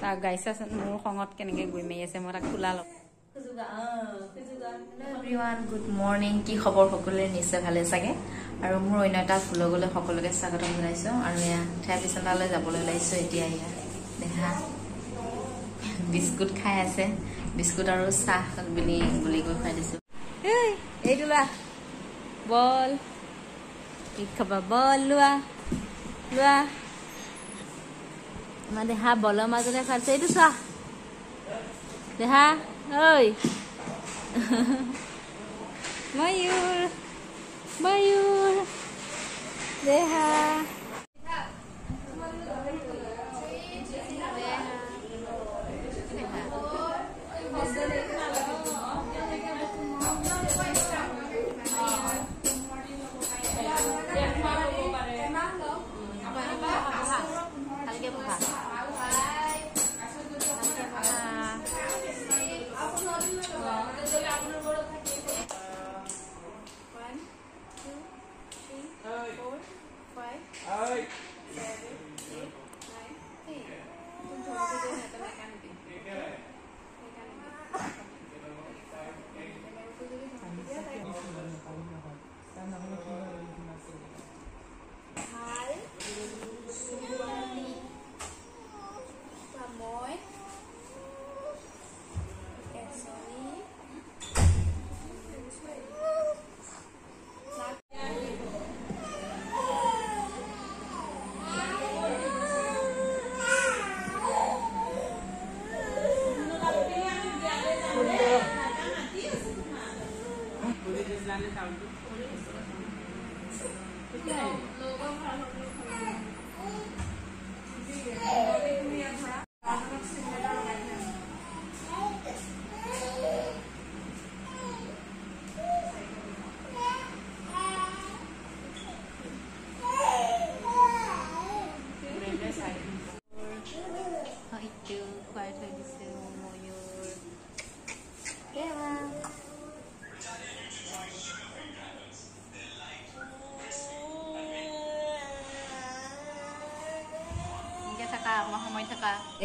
তাক গাইছে মোৰ খঙত কেনেকে গৈ মাৰি আছে মই তাক খোলা লওঁ। এভৰিৱান গুড মৰ্ণিং কি খবৰ সকলোৰে? নিশ্চয় ভালে চাগে? আৰু মোৰ অন্য এটা ভ্লগলৈ সকলোকে স্বাগতম জনাইছোঁ। আৰু এয়া থেৰাপি চেণ্টাৰলৈ যাবলৈ ওলাইছোঁ এতিয়া এয়া দেখা। বিস্কুট খাই আছে। বিস্কুট আৰু চাহ বুলি বুলি কৈ খুৱাই দিছোঁ। এইটো লোৱা। বল। কি খাবা? বল লোৱা। লোৱা। দেহা বলৰ মাজতে খাইছে। এইটো চোৱা। দেহা ঐ। ময়ূৰ ময়ূৰ। দেহা। namin tawag doon? Ikaw. Logo, parang logo. Hindi.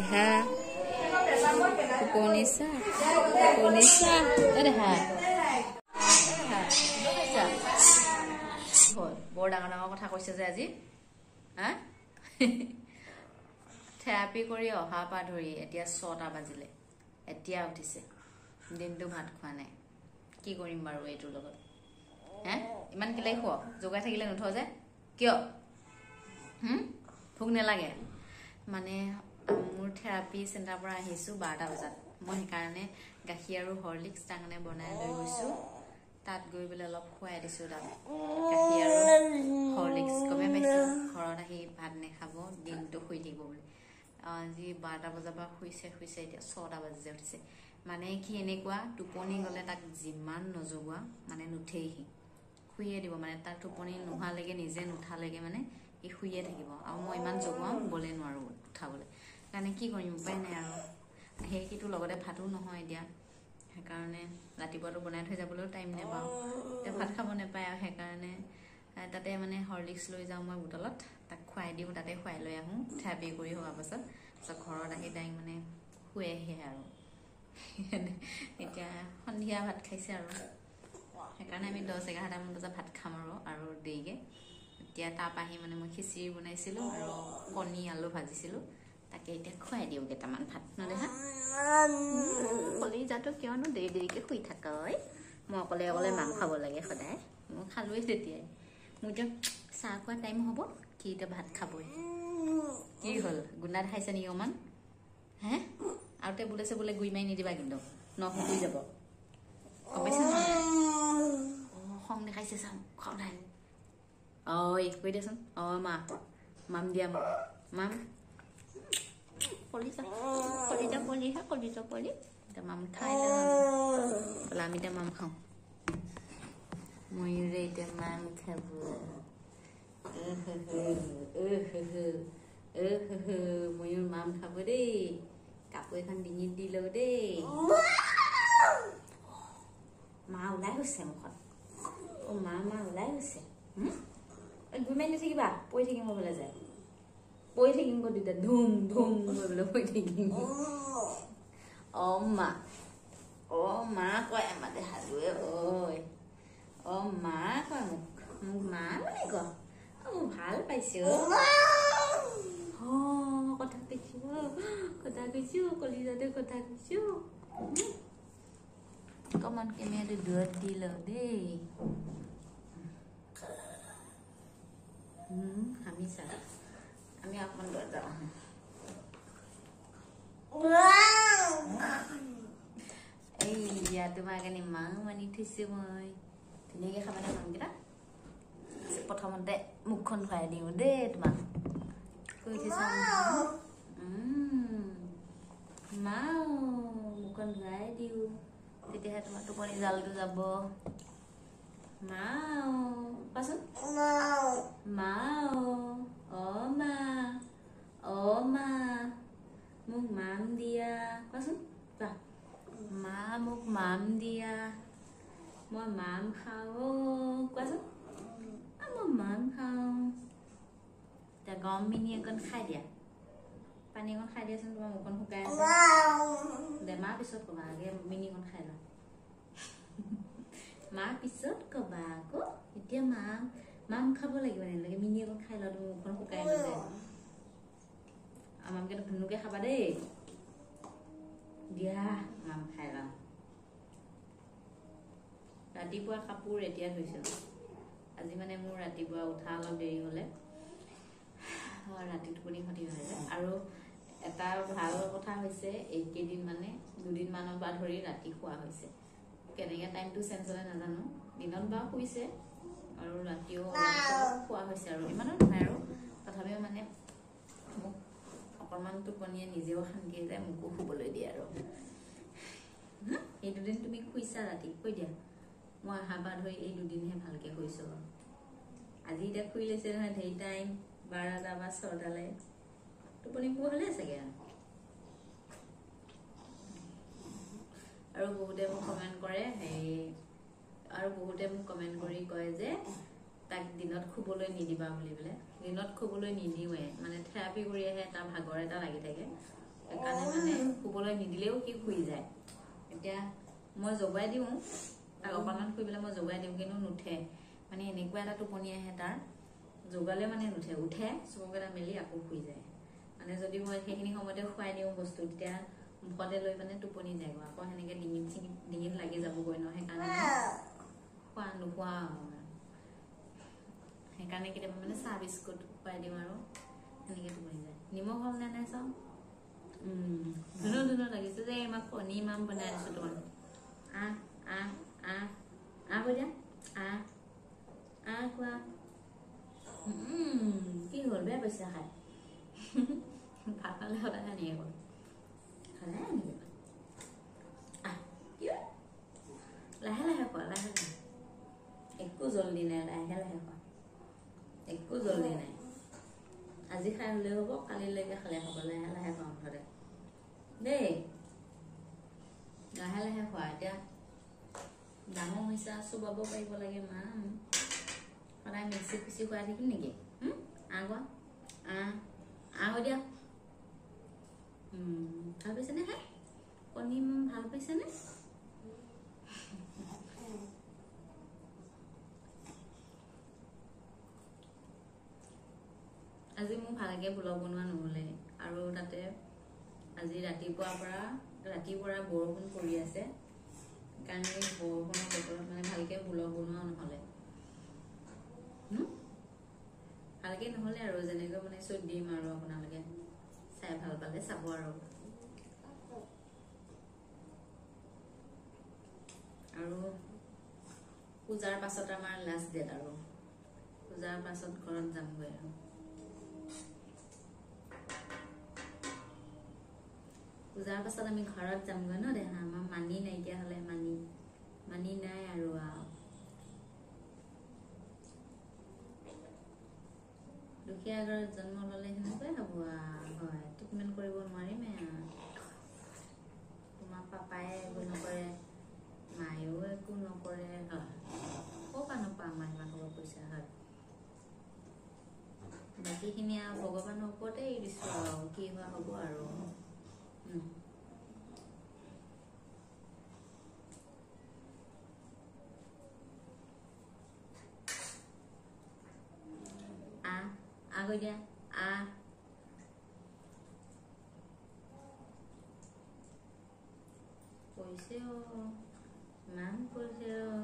দেহা টোপনিছা এ দেহা বৰ ডাঙৰ ডাঙৰ কথা কৈছে যে আজি। থেৰাপি কৰি অহাৰ পৰা ধৰি এতিয়া ছটা বাজিলে। এতিয়া উঠিছে। দিনটো ভাত খোৱা নাই। কি কৰিম বাৰু এইটোৰ লগত? হে? ইমান কেলে খুৱ জোগাই থাকিলে নুঠ যে। কিয়? ভোক নালাগে। মানে মোৰ থেৰাপি চেণ্টাৰৰ পৰা আহিছোঁ বাৰটা বজাত। মই সেইকাৰণে গাখীৰ আৰু হৰলিক্স তাৰ কাৰণে বনাই লৈ গৈছোঁ। তাত গৈ পেলাই অলপ খুৱাই দিছোঁ তাত। হৰলিক্স গমে পাইছোঁ। ঘৰত আহি ভাত নাখাব দিনটো শুই থাকিব বুলি। আজি বাৰটা বজাৰ পৰা শুইছে শুইছে এতিয়া ছটা বাজিছে উঠিছে। মানে কি এনেকুৱা টোপনি গ'লে তাক যিমান নজগোৱা মানে নুঠেইহি। শুইয়ে দিব মানে তাৰ টোপনি নোহোৱালৈকে নিজে নুঠালৈকে মানে ই শুইয়ে থাকিব। আৰু মই ইমান জগোৱাম বলে নোৱাৰোঁ উঠাবলৈ। সেইকাৰণে কি কৰিম উপায় নাই আৰু। সেইকেইটো লগতে ভাতো নহয় এতিয়া। সেইকাৰণে ৰাতিপুৱাটো বনাই থৈ যাবলৈও টাইম নাপাওঁ। এতিয়া ভাত খাব নাপায় আৰু সেইকাৰণে তাতে মানে হৰলিক্স লৈ যাওঁ মই বটলত তাক খুৱাই দিওঁ তাতে খুৱাই লৈ আহোঁ। থেৰাপি কৰি হোৱাৰ পাছত তাৰপিছত ঘৰত আহি তাইক মানে শুৱেহে আৰু। এতিয়া সন্ধিয়া ভাত খাইছে আৰু। সেইকাৰণে আমি দহ এঘাৰটামান বজাত ভাত খাম আৰু আৰু দেৰিকৈ। এতিয়া তাৰপৰা আহি মানে মই খিচিৰি বনাইছিলোঁ আৰু কণী আলু ভাজিছিলোঁ। তাকে এতিয়া খুৱাই দিওঁ কেইটামান ভাত কলিজাটো কিয়নো দেৰি দেৰিকৈ শুই থাক মই অকলে অকলে মাং খাব লাগে সদায় মই খালোৱেই তেতিয়াই মোৰ এতিয়া চাহ খোৱা টাইম হ'ব কি এতিয়া ভাত খাবই কি হ'ল গুণ্ডা খাইছে নেকি অকণমান হে আৰু টেবুল আছে বোলে গুৰি মাৰি নিদিবা কিন্তু নখ শুই যাব গম পাইছে নহয় অঁ খং দেখাইছে চাওঁ খং নাই ঐ কৈ দেচোন অঁ মা মাম দিয়া মোক মাম কলিজা কলিজা পলিহে কলিজা পলি এতিয়া মাম খাই বোলে আমি এতিয়া মাম খাওঁ ময়ূৰে এতিয়া মাম খাব ময়ূৰ মাম খাব দেই কাপোৰ এখন ডিঙিত দি লওঁ দেই মা ওলাই গৈছে মুখত অ' মা মা ওলাই গৈছে? গুৰি মাৰি নাথাকিবা পৰি থাকিম বোলে যায় পৰি থাকিম গৈ দুটা ধুম ধুম গৈ বোলে পৰি থাকিম অ মা অ মা কয় আমাৰ দেহাটোৱে ঐ অ মা কয় মোক মোক মা বুলি কয় অ মই ভাল পাইছো অ কথা কৈছো কথা কৈছো কলিজাতে কথা কৈছো অকণমান কেমেৰাটো দূৰত দি লওঁ দেই উম, আমি চা আমি অকণমান দূৰত যাওঁ এইয়া তোমাৰ কাৰণে মাও আনি থৈছো মই ধুনীয়াকৈ খাবানে মাংকেইটা প্ৰথমতে মুখখন ধুৱাই দিওঁ দেই তোমাক কৈ থৈছা মাও মুখখন ধুৱাই দিওঁ তেতিয়াহে তোমাৰ টোপনি জালটো যাব মাও কোৱাচোন মাও অ মা অ মা মোক মাম দিয়া কোৱাচোন কোৱা মা মোক মাম দিয়া মই মাম খাওঁ কোৱাচোন আ, মই মাম খাওঁ এতিয়া গৰম মিনি অকণ খাই দিয়া পানী অকণ খাই দিয়াচোন তোমাৰ মুখখন শুকাই আছে বেমাৰ পিছত ক'বা আগে মিনিকণ খাই লওঁ মাৰ পিছত ক'বা আকৌ এতিয়া মা মাম খাব লাগিব এনেকৈ মিনি অকণ খাই লওঁ মুখখন শুকাই গৈছে আমাকে ধুনুকে খাবা দেই দিয়া মাম খাই লওঁ ৰাতিপুৱা কাপোৰ এতিয়া ধুইছোঁ আজি মানে মোৰ ৰাতিপুৱা উঠা অলপ দেৰি হ'লে ৰাতি টোপনি ক্ষতি হৈ যায় আৰু এটা ভাল কথা হৈছে এইকেইদিন মানে দুদিনমানৰ পৰা ধৰি ৰাতি শোৱা হৈছে কেনেকৈ টাইমটো চেঞ্জ হ'লে নাজানো দিনত বাৰু শুইছে আৰু ৰাতিও শোৱা হৈছে আৰু। ইমানো নহয় আৰু। তথাপিও মানে মোক অকণমান টোপনিয়ে নিজেও শান্তি যায় মোকো শুবলৈ দিয়ে আৰু? এই দুদিন তুমি শুইছা ৰাতি? কৈ দিয়া। মই অহাৰ পৰা ধৰি এই দুদিনহে ভালকৈ শুইছোঁ। আজি এতিয়া শুই লৈছে নহয় ধেৰ টাইম বাৰটা বা ছটালৈ টোপনি পূৰ হ'লে চাগে? আৰু বহুতে মোক কমেণ্ট কৰে হেৰি আৰু বহুতে মোক কমেণ্ট কৰি কয় যে তাক দিনত শুবলৈ নিদিবা বুলি পেলাই। দিনত শুবলৈ নিদিওঁৱে। মানে থেৰাপি কৰি আহে তাৰ ভাগৰ এটা লাগি থাকে। সেইকাৰণে মানে শুবলৈ নিদিলেও সি শুই যায়। এতিয়া মই জগাই দিওঁ। তাক অকণমান শুই পেলাই মই জগাই দিওঁ কিন্তু নুঠে। মানে এনেকুৱা এটা টোপনি আহে তাৰ। জগালে মানে নুঠে। উঠে চকুকেইটা মেলি আকৌ শুই যায়। মানে যদি মই সেইখিনি সময়তে খুৱাই দিওঁ বস্তু তেতিয়া মুখতে লৈ মানে টোপনি যায়গৈ। আকৌ সেনেকে ডিঙিত চিঙিত ডিঙিত লাগি যাবগৈ ন সেইকাৰণে। খোৱা নোখোৱা সেইকাৰণে কেতিয়াবা মানে চাহ বিস্কুট খুৱাই দিওঁ আৰু। সেনেকে টোপনি যায়। নিমখ হ'ল নে নাই চাওঁ? ধুনু ধুনু লাগিছে যে আমাক কণী মাম বনাই দিছোঁ তোমাক। আহ আহ আহ আহ দিয়া আহ আহ উম, কি হ'ল বেয়া পাইছা খাই? ভাত পালে সদায় আনিয়ে গ'ল সদায় আনিয়ে গ'ল আহ কি হ'ল? লাহে লাহে খোৱা লাহে লাহে একো জল্দি নাই লাহে লাহে খোৱা একো জল্দি নাই। আজি খাই হ'লেও হ'ব কালিলৈকে খালে হ'ব লাহে লাহে খোৱা মুঠতে। দেই লাহে লাহে খোৱা এতিয়া ডাঙৰ হৈছে চুবাব পাৰিব লাগে মা সদায় মিক্সিত পিচি খুৱাই থাকিম নেকি? আহ কোৱা। আহ দিয়া। ভাল পাইছেনে খাই কণী ভাল পাইছেনে? আজি মোৰ ভালকে ব্লগ বনোৱা নহ'লে। আৰু তাতে আজি ৰাতিপুৱাৰ পৰা ৰাতিৰ পৰা বৰষুণ পৰি আছে। এই বৰষুণৰ বতৰত মানে ভালকে ব্লগ বনোৱা নহ'লে? ভালকে নহ'লে আৰু যেনেকৈ বনাইছোঁ দিম আৰু আপোনালোকে। চাই ভাল পালে চাব আৰু। আৰু পূজাৰ পাছত আমাৰ লাষ্ট ডেট আৰু। পূজাৰ পাছত ঘৰত যামগৈ আৰু। পূজাৰ পাছত আমি ঘৰত যামগৈ ন দেহা আমাৰ মানি নাইকিয়া হ'লে মানি মানি নাই আৰু আৰু দুখীয়া ঘৰত জন্ম ল'লে সেনেকুৱাই হ'ব হয় ট্ৰিটমেণ্ট কৰিব নোৱাৰিমে তোমাৰ পাপাই একো নকৰে মায়েও একো নকৰে হয়। ক'ৰ পৰা নোপোৱা আমাৰ ইমান সৰু পইচা হয়। বাকীখিনি আৰু ভগৱানৰ ওপৰতে এৰি দিছো আৰু কি হোৱা হ'ব আৰু উম। আহ দিয়া আহ পৰিছে অ ইমান পৰিছে অ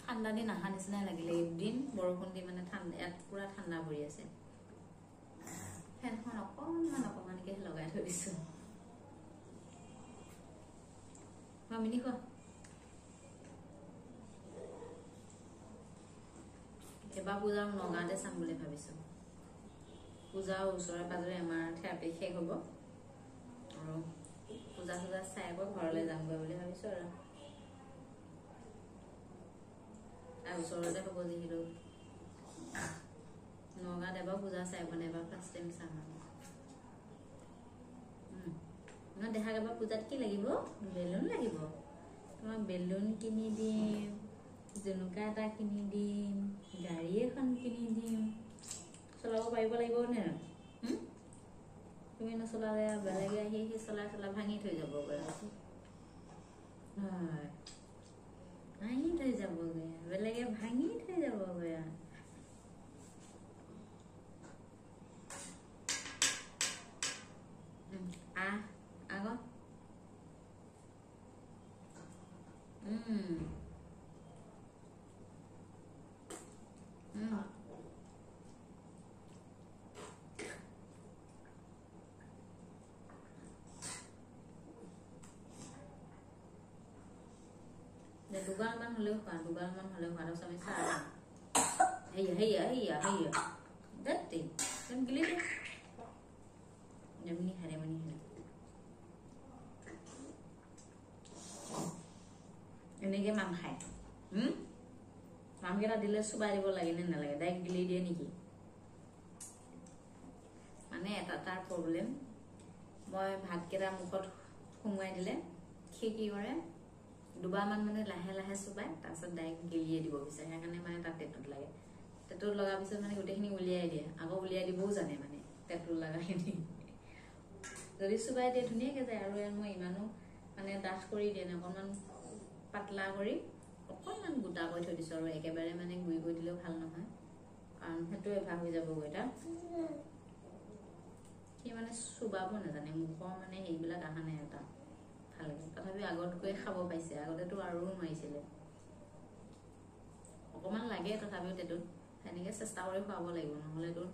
ঠাণ্ডা দিন অহা নিচিনাই লাগিলে এদিন বৰষুণ দি মানে ইয়াত পুৰা ঠাণ্ডা পৰি আছে ফেনখন অকণমান অকণমানকে লগাই থৈ দিছো মিনি খোৱা এবাৰ পূজা নগাঁৱতে চাম বুলি ভাবিছো। পূজাৰ ওচৰে পাজৰে আমাৰ থেৰাপি শেষ হ'ব। আৰু পূজা চূজা চাই আকৌ ঘৰলৈ যামগৈ বুলি ভাবিছো আৰু। আৰু ওচৰতে হ'ব যিহেতু। নগাঁৱত এবাৰ পূজা চাই নাই এবাৰ ফাৰ্ষ্ট টাইম চাম উম। মই দেখা এবাৰ পূজাত কি লাগিব? বেলুন লাগিব। তোমাক বেলুন কিনি দিম। জুনুকা এটা কিনি দিম গাড়ী এখন কিনি দিম। চলাব পাৰিব লাগিব নে? তুমি নচলালে বেলেগে আহি আহি চলাই চলাই ভাঙি থৈ যাব হয়। ভাঙি থৈ যাবগৈ বেলেগে ভাঙি থৈ যাবগৈ। উম, আহ আগ উম উম দে দুগালমান হ'লেও খোৱা দুগালমান হ'লেও খোৱা তাৰপিছত আমি চাহ খাম হেইয়া হেইয়া হেইয়া হেইয়া দেই তুমি দে যেমনি হাৰে মনি হাৰে এনেকে মাম খায় মামকেইটা দিলে চোবাই দিব লাগে নে নালাগে ডাইৰেক্ট গিলি দিয়ে নেকি মানে এটা তাৰ প্ৰব্লেম মই ভাতকেইটা মুখত সুমুৱাই দিলে সি কি কৰে দুবাৰমান মানে লাহে লাহে চুবাই তাৰপিছত ডাইৰেক্ট গিলিয়ে দিব বিচাৰে। সেইকাৰণে মানে তাত টেটুত লাগে। টেটুত লগাৰ পিছত মানে গোটেইখিনি উলিয়াই দিয়ে। আকৌ উলিয়াই দিবও জানে মানে টেটুত লগাখিনি। যদি চুবাই দিয়ে ধুনীয়াকৈ যায় আৰু মই ইমানো মানে ডাঠ কৰি দিয়ে নাই অকণমান পাতলা কৰি অকণমান গোটা কৰি থৈ দিছোঁ আৰু একেবাৰে মানে গুৰি কৰি দিলেও ভাল নহয়। কাৰণ সেইটো এভাগ হৈ যাবগৈ তাত। সি মানে চুবাব নাজানে মুখৰ মানে সেইবিলাক অহা নাই এটা ভালকে তথাপি আগতকৈ খাব পাইছে আগতেতো আৰু নোৱাৰিছিলে। অকণমান লাগে তথাপিও তেটোত সেনেকে চেষ্টা কৰি খুৱাব লাগিব নহ'লেতো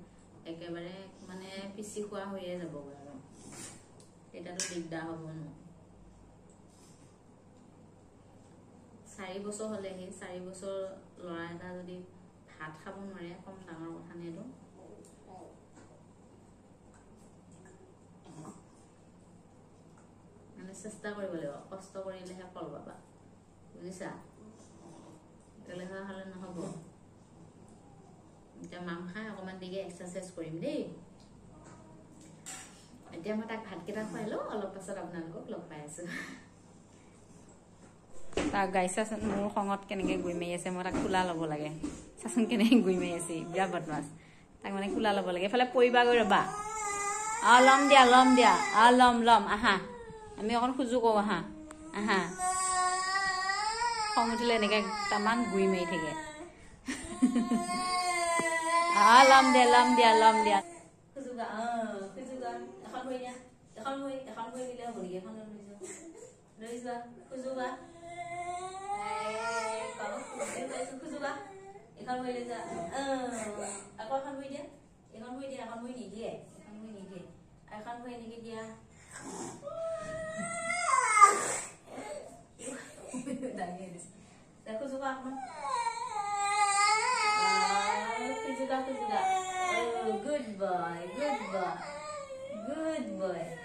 একেবাৰে মানে পিচি খোৱা হৈয়ে যাবগৈ আৰু। তেতিয়াতো দিগদাৰ হ'ব ন। চাৰি বছৰ হ'লেহি চাৰি বছৰ ল'ৰা এটা যদি ভাত খাব নোৱাৰে কম ডাঙৰ কথা নে এইটো মানে চেষ্টা কৰিব লাগিব কষ্ট কৰিলেহে ফল পাবা বুজিছা? তেনেকুৱা হ'লে নহ'ব। এতিয়া মাম খাই অকণমান দেৰিকে এক্সাৰচাইজ কৰিম দেই। এতিয়া মই তাক ভাতকেইটা খুৱাই লওঁ অলপ পাছত আপোনালোকক লগ পাই আছো। তাক গাই চাচোন মোৰ খঙত কেনেকে গুৰি মাৰি আছে মই তাক খোলা ল'ব লাগে। চাচোন কেনেকে গুৰি মাৰি আছে বিৰাট বদমাছ। তাক মানে খোলা ল'ব লাগে। এফালে পৰিবাগৈ ৰ'বা। অ ল'ম দিয়া ল'ম দিয়া। অ ল'ম ল'ম। আহা। আমি অকণ খোজো কওঁ আহা আহা। খং উঠিলে এনেকে তামান গুৰি মাৰি থাকে। ল'ম দিয়া ল'ম দিয়া ল'ম দিয়া। এখন ভৰি দিয়া। এখন ভৰি নিদিয়ে। এখন ভৰি নিদিয়ে। এখন ভৰি এনেকে দিয়া। Dangis. Aku suka aku. Aku suka, suka. Oh, good boy, good boy. Good boy.